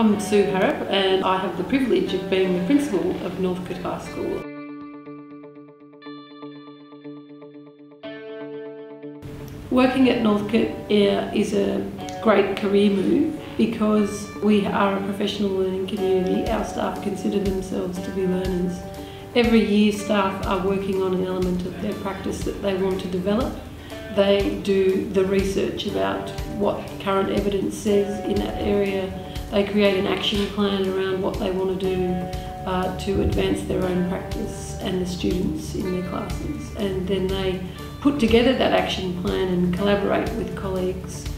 I'm Sue Harrop and I have the privilege of being the principal of Northcote High School. Working at Northcote is a great career move because we are a professional learning community. Our staff consider themselves to be learners. Every year staff are working on an element of their practice that they want to develop. They do the research about what current evidence says in that area they create an action plan around what they want to do uh, to advance their own practice and the students in their classes. And then they put together that action plan and collaborate with colleagues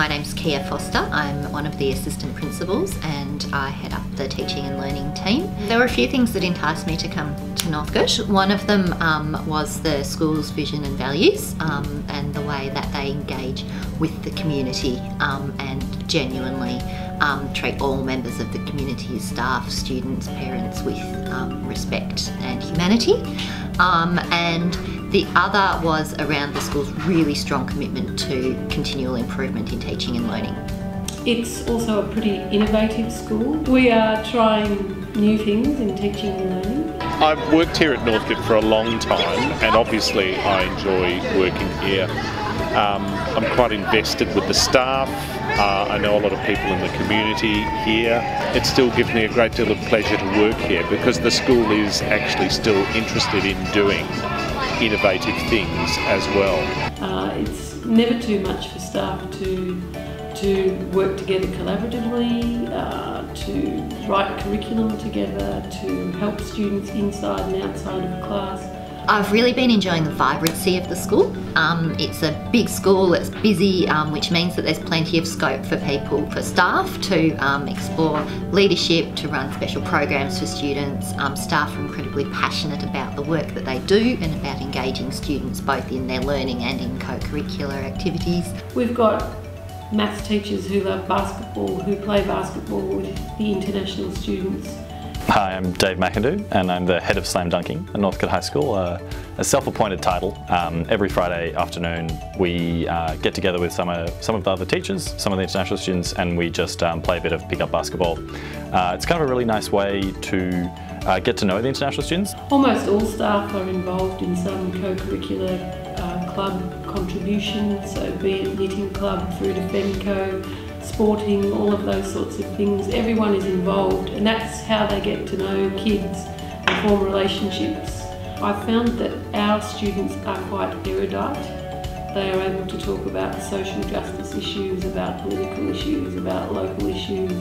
my name's Kia Foster. I'm one of the assistant principals and I head up the teaching and learning team. There were a few things that enticed me to come to. One of them um, was the school's vision and values um, and the way that they engage with the community um, and genuinely um, treat all members of the community, staff, students, parents with um, respect and humanity. Um, and the other was around the school's really strong commitment to continual improvement in teaching and learning. It's also a pretty innovative school. We are trying new things in teaching and learning. I've worked here at Northcote for a long time and obviously I enjoy working here. Um, I'm quite invested with the staff. Uh, I know a lot of people in the community here. It still gives me a great deal of pleasure to work here because the school is actually still interested in doing innovative things as well. Uh, it's never too much for staff to to work together collaboratively, uh, to write curriculum together, to help students inside and outside of class. I've really been enjoying the vibrancy of the school. Um, it's a big school, it's busy, um, which means that there's plenty of scope for people, for staff to um, explore leadership, to run special programs for students. Um, staff are incredibly passionate about the work that they do and about engaging students both in their learning and in co-curricular activities. We've got maths teachers who love basketball, who play basketball with the international students. Hi, I'm Dave McIndoe and I'm the head of slam dunking at Northcote High School, uh, a self-appointed title. Um, every Friday afternoon we uh, get together with some, uh, some of the other teachers, some of the international students and we just um, play a bit of pick-up basketball. Uh, it's kind of a really nice way to uh, get to know the international students. Almost all staff are involved in some co-curricular club contribution, so be it knitting club through to sporting, all of those sorts of things. Everyone is involved and that's how they get to know kids and form relationships. I found that our students are quite erudite. They are able to talk about social justice issues, about political issues, about local issues.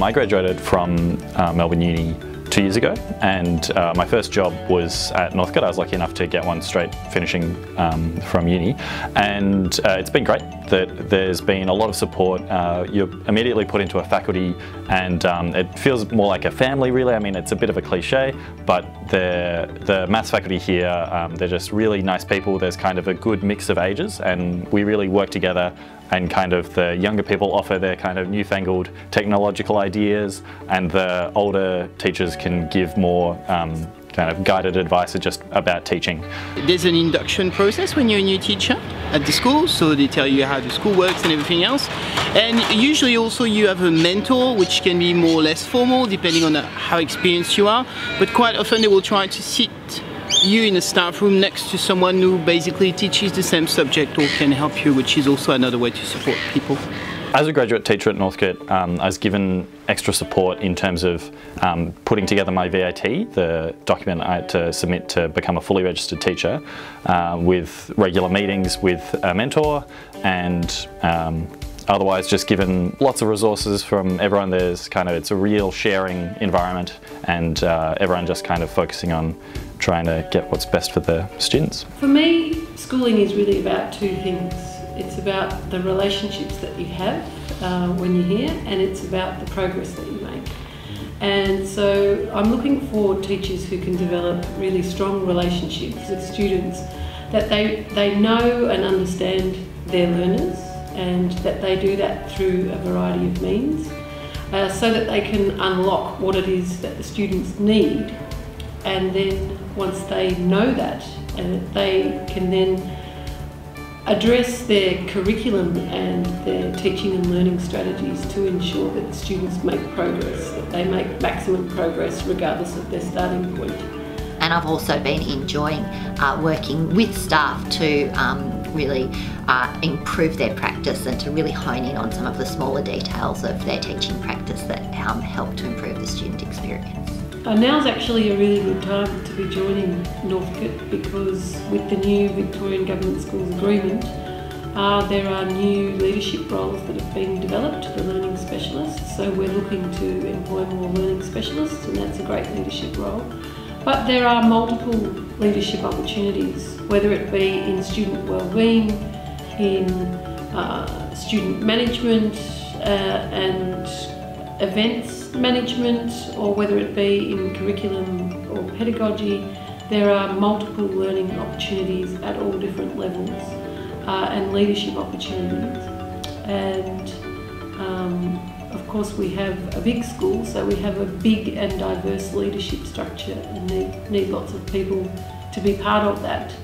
I graduated from uh, Melbourne Uni two years ago and uh, my first job was at Northcote. I was lucky enough to get one straight finishing um, from uni and uh, it's been great that there's been a lot of support. Uh, you're immediately put into a faculty and um, it feels more like a family really. I mean it's a bit of a cliche but the, the maths faculty here, um, they're just really nice people. There's kind of a good mix of ages and we really work together and kind of the younger people offer their kind of newfangled technological ideas and the older teachers can give more um, kind of guided advice just about teaching. There's an induction process when you're a new teacher at the school, so they tell you how the school works and everything else. And usually also you have a mentor, which can be more or less formal, depending on how experienced you are. But quite often they will try to sit you in a staff room next to someone who basically teaches the same subject or can help you, which is also another way to support people. As a graduate teacher at Northcote, um, I was given extra support in terms of um, putting together my VAT, the document I had to submit to become a fully registered teacher, uh, with regular meetings with a mentor and um, otherwise just given lots of resources from everyone. There's kind of, it's a real sharing environment and uh, everyone just kind of focusing on trying to get what's best for the students. For me, schooling is really about two things. It's about the relationships that you have uh, when you're here and it's about the progress that you make. And so I'm looking for teachers who can develop really strong relationships with students, that they, they know and understand their learners and that they do that through a variety of means uh, so that they can unlock what it is that the students need and then once they know that, and they can then address their curriculum and their teaching and learning strategies to ensure that students make progress, that they make maximum progress regardless of their starting point. And I've also been enjoying uh, working with staff to um, really uh, improve their practice and to really hone in on some of the smaller details of their teaching practice that um, help to improve the student experience. Uh, now's actually a really good time to be joining Northcote because with the new Victorian Government Schools Agreement, uh, there are new leadership roles that have been developed, the learning specialists. So we're looking to employ more learning specialists, and that's a great leadership role. But there are multiple leadership opportunities, whether it be in student wellbeing, in uh, student management, uh, and events management or whether it be in curriculum or pedagogy, there are multiple learning opportunities at all different levels uh, and leadership opportunities. And um, of course, we have a big school, so we have a big and diverse leadership structure and need, need lots of people to be part of that.